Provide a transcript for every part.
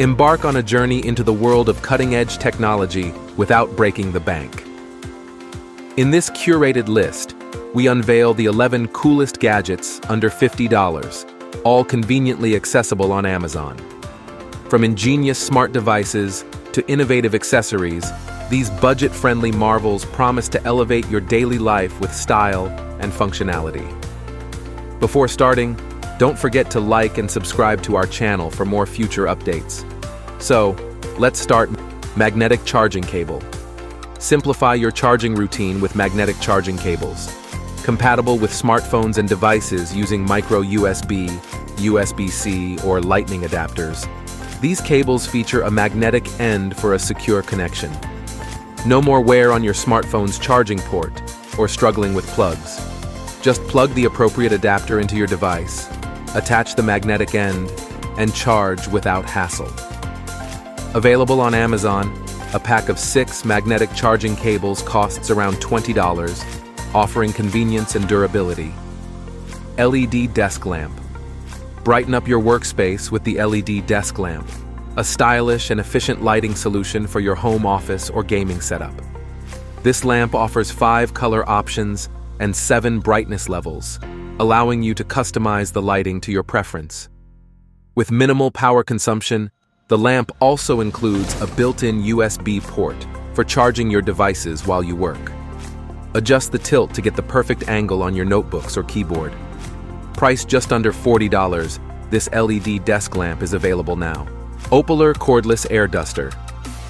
Embark on a journey into the world of cutting-edge technology without breaking the bank. In this curated list, we unveil the 11 coolest gadgets under $50, all conveniently accessible on Amazon. From ingenious smart devices to innovative accessories, these budget-friendly marvels promise to elevate your daily life with style and functionality. Before starting, don't forget to like and subscribe to our channel for more future updates. So, let's start magnetic charging cable. Simplify your charging routine with magnetic charging cables. Compatible with smartphones and devices using micro USB, USB-C, or lightning adapters, these cables feature a magnetic end for a secure connection. No more wear on your smartphone's charging port or struggling with plugs. Just plug the appropriate adapter into your device, attach the magnetic end, and charge without hassle. Available on Amazon, a pack of six magnetic charging cables costs around $20, offering convenience and durability. LED Desk Lamp. Brighten up your workspace with the LED Desk Lamp, a stylish and efficient lighting solution for your home office or gaming setup. This lamp offers five color options and seven brightness levels, allowing you to customize the lighting to your preference. With minimal power consumption, the lamp also includes a built-in USB port for charging your devices while you work. Adjust the tilt to get the perfect angle on your notebooks or keyboard. Priced just under $40, this LED desk lamp is available now. Opolar Cordless Air Duster.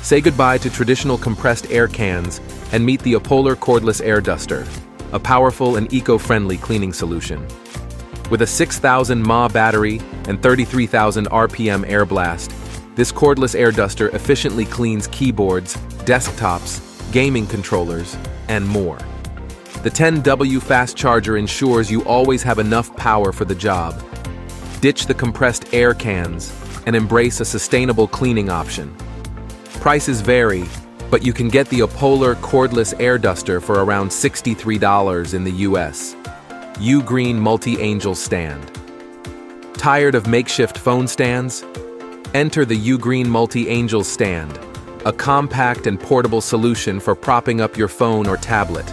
Say goodbye to traditional compressed air cans and meet the Opolar Cordless Air Duster, a powerful and eco-friendly cleaning solution. With a 6,000 mAh battery and 33,000 RPM air blast, this cordless air duster efficiently cleans keyboards, desktops, gaming controllers, and more. The 10W fast charger ensures you always have enough power for the job. Ditch the compressed air cans and embrace a sustainable cleaning option. Prices vary, but you can get the Opolar cordless air duster for around $63 in the US. Ugreen Multi-Angel Stand. Tired of makeshift phone stands? Enter the Ugreen Multi-Angel Stand, a compact and portable solution for propping up your phone or tablet.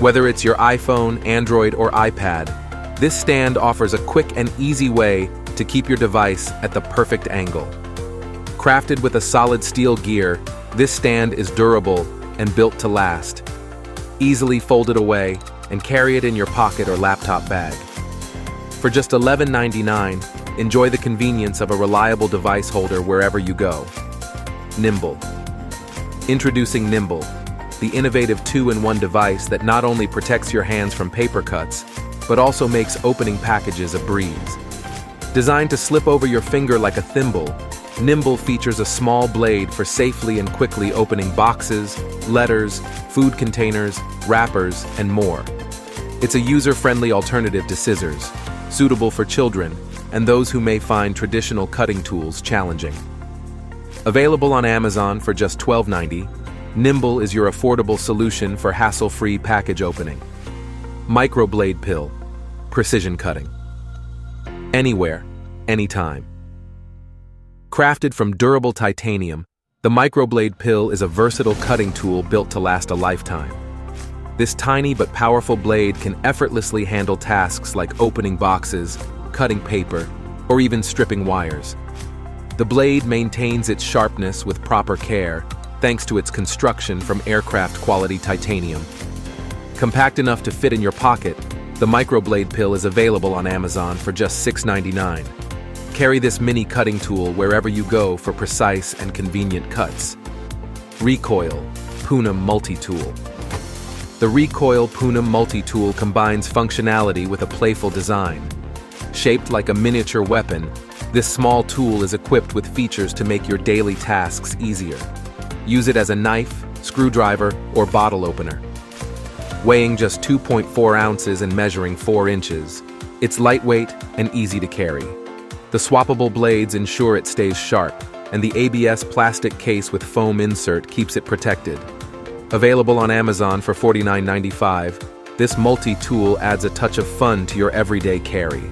Whether it's your iPhone, Android, or iPad, this stand offers a quick and easy way to keep your device at the perfect angle. Crafted with a solid steel gear, this stand is durable and built to last. Easily fold it away and carry it in your pocket or laptop bag. For just $11.99, Enjoy the convenience of a reliable device holder wherever you go. Nimble. Introducing Nimble, the innovative two-in-one device that not only protects your hands from paper cuts, but also makes opening packages a breeze. Designed to slip over your finger like a thimble, Nimble features a small blade for safely and quickly opening boxes, letters, food containers, wrappers, and more. It's a user-friendly alternative to scissors, suitable for children and those who may find traditional cutting tools challenging. Available on Amazon for just $12.90, Nimble is your affordable solution for hassle-free package opening. Microblade Pill, precision cutting. Anywhere, anytime. Crafted from durable titanium, the Microblade Pill is a versatile cutting tool built to last a lifetime. This tiny but powerful blade can effortlessly handle tasks like opening boxes, cutting paper, or even stripping wires. The blade maintains its sharpness with proper care, thanks to its construction from aircraft-quality titanium. Compact enough to fit in your pocket, the Microblade Pill is available on Amazon for just $6.99. Carry this mini cutting tool wherever you go for precise and convenient cuts. Recoil Punum Multi-Tool The Recoil Punum Multi-Tool combines functionality with a playful design. Shaped like a miniature weapon, this small tool is equipped with features to make your daily tasks easier. Use it as a knife, screwdriver, or bottle opener. Weighing just 2.4 ounces and measuring 4 inches, it's lightweight and easy to carry. The swappable blades ensure it stays sharp, and the ABS plastic case with foam insert keeps it protected. Available on Amazon for $49.95, this multi-tool adds a touch of fun to your everyday carry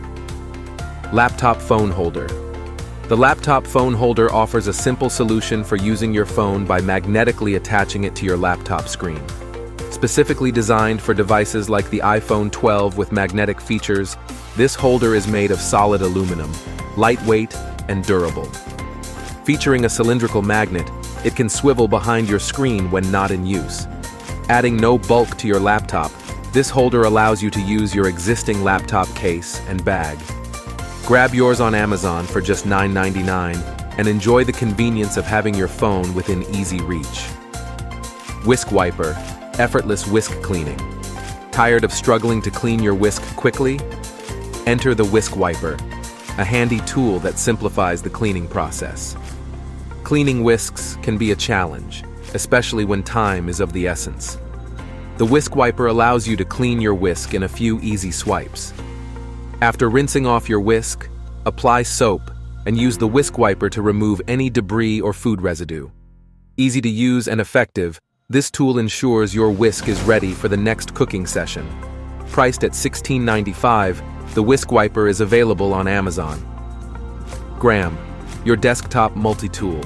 laptop phone holder. The laptop phone holder offers a simple solution for using your phone by magnetically attaching it to your laptop screen. Specifically designed for devices like the iPhone 12 with magnetic features, this holder is made of solid aluminum, lightweight and durable. Featuring a cylindrical magnet, it can swivel behind your screen when not in use. Adding no bulk to your laptop, this holder allows you to use your existing laptop case and bag. Grab yours on Amazon for just $9.99 and enjoy the convenience of having your phone within easy reach. Whisk Wiper, effortless whisk cleaning. Tired of struggling to clean your whisk quickly? Enter the Whisk Wiper, a handy tool that simplifies the cleaning process. Cleaning whisks can be a challenge, especially when time is of the essence. The Whisk Wiper allows you to clean your whisk in a few easy swipes. After rinsing off your whisk, apply soap and use the whisk wiper to remove any debris or food residue. Easy to use and effective, this tool ensures your whisk is ready for the next cooking session. Priced at $16.95, the whisk wiper is available on Amazon. Graham, your desktop multi-tool.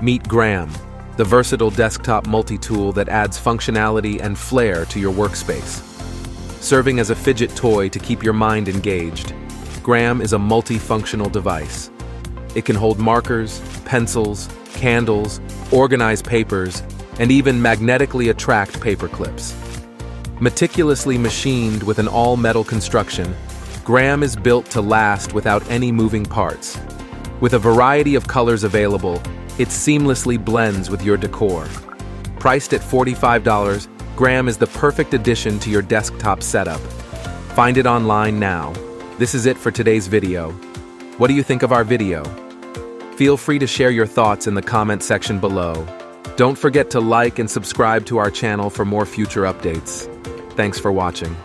Meet Graham, the versatile desktop multi-tool that adds functionality and flair to your workspace serving as a fidget toy to keep your mind engaged. Graham is a multifunctional device. It can hold markers, pencils, candles, organize papers, and even magnetically attract paper clips. Meticulously machined with an all-metal construction, Gram is built to last without any moving parts. With a variety of colors available, it seamlessly blends with your decor. Priced at $45, Gram is the perfect addition to your desktop setup. Find it online now. This is it for today's video. What do you think of our video? Feel free to share your thoughts in the comment section below. Don't forget to like and subscribe to our channel for more future updates. Thanks for watching.